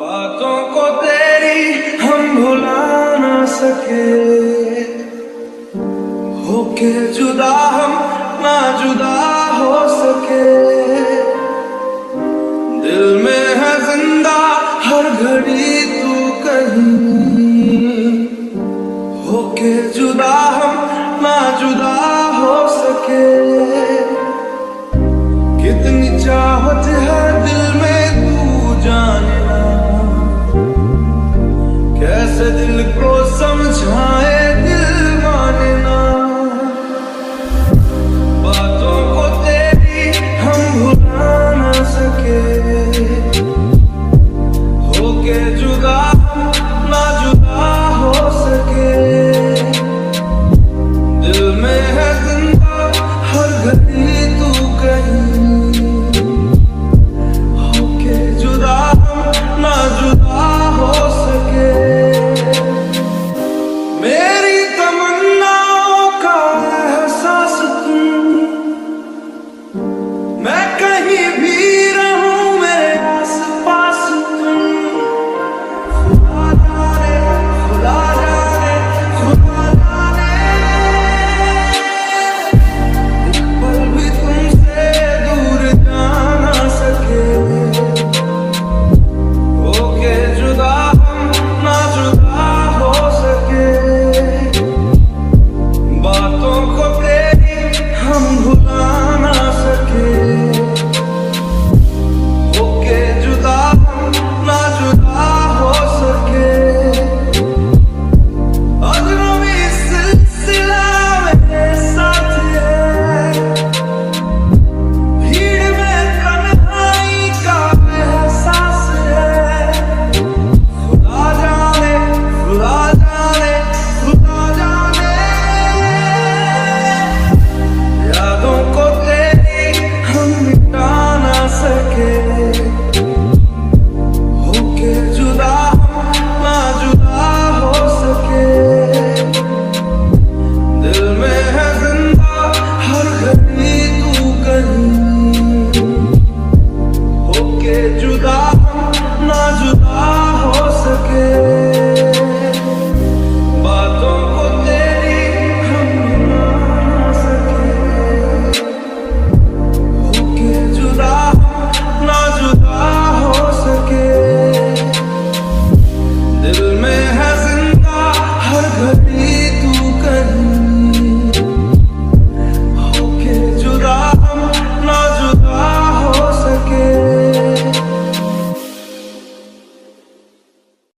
बातों को तेरी हम भुला ना सके। होके जुदा हम ना जुदा हो सके। दिल में है ज़िंदा हर घड़ी तू कहीं। होके जुदा हम ना जुदा हो सके।